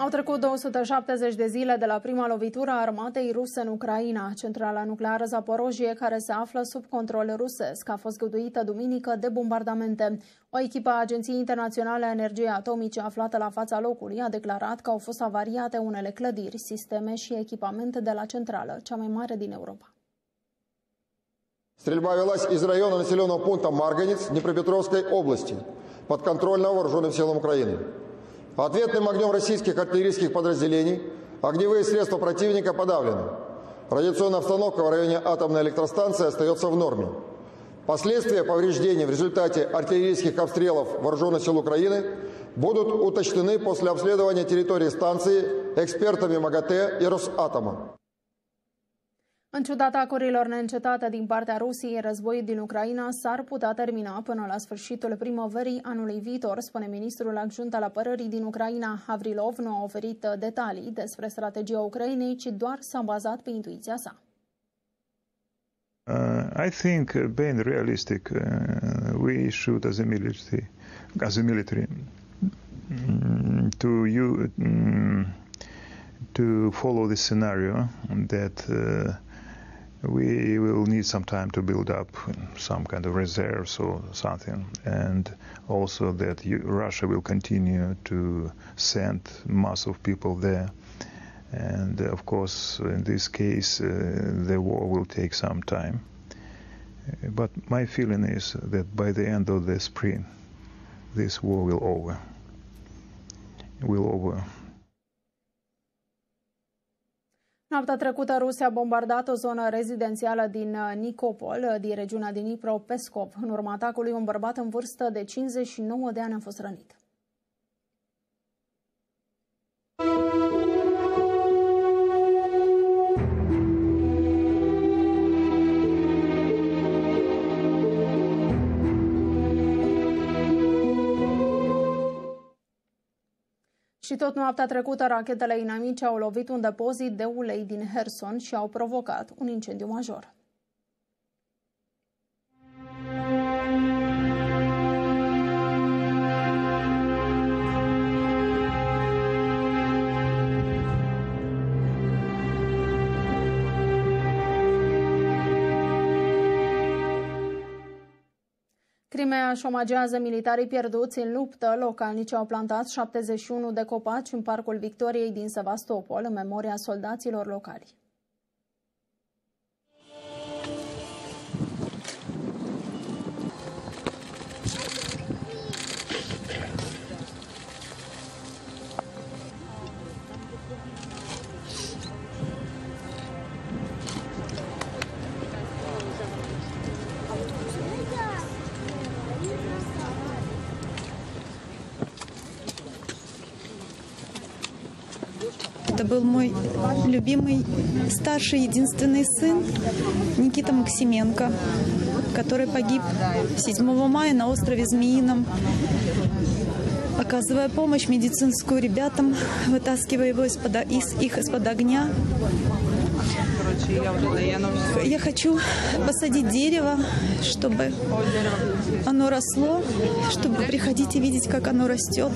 Au trecut 270 de zile de la prima lovitură a armatei ruse în Ucraina. Centrala nucleară Zaporojie, care se află sub control rusesc, a fost găduită duminică de bombardamente. O echipă a Agenției Internaționale a Energiei Atomice aflată la fața locului a declarat că au fost avariate unele clădiri, sisteme și echipamente de la centrală, cea mai mare din Europa. Стрельба велась из района населенного пункта Марганец Днепропетровской области, подконтрольного вооруженным силам Украины. Ответным огнем российских артиллерийских подразделений огневые средства противника подавлены. Радиационная обстановка в районе атомной электростанции остается в норме. Последствия повреждений в результате артиллерийских обстрелов вооруженных сил Украины будут уточнены после обследования территории станции экспертами МАГАТЭ и Росатома. În ciuda atacurilor neîncetate din partea Rusiei, războiul din Ucraina s-ar putea termina până la sfârșitul primăverii anului viitor, spune ministrul adjunct al apărării din Ucraina. Havrilov nu a oferit detalii despre strategia Ucrainei, ci doar s-a bazat pe intuiția sa. Uh, I think, uh, being realistic, uh, we should, as a military, as a military, mm, to you mm, to follow this scenario that. Uh, we will need some time to build up some kind of reserves or something, and also that you, Russia will continue to send mass of people there. And of course, in this case, uh, the war will take some time. But my feeling is that by the end of the spring, this war will over. Will over. Noaptea trecută, Rusia a bombardat o zonă rezidențială din uh, Nicopol, uh, din regiunea din Dnipro-Peskov. În urma atacului, un bărbat în vârstă de 59 de ani a fost rănit. Și tot noaptea trecută, rachetele inamice au lovit un depozit de ulei din Herson și au provocat un incendiu major. Crimea își șomagează militarii pierduți în luptă. Localnicii au plantat 71 de copaci în Parcul Victoriei din Sevastopol, în memoria soldaților locali. Это был мой любимый старший единственный сын Никита Максименко, который погиб 7 мая на острове Змеином, оказывая помощь медицинскую ребятам, вытаскивая его из-под, из, их из-под огня. Я хочу посадить дерево, чтобы оно росло, чтобы приходить и видеть, как оно растет.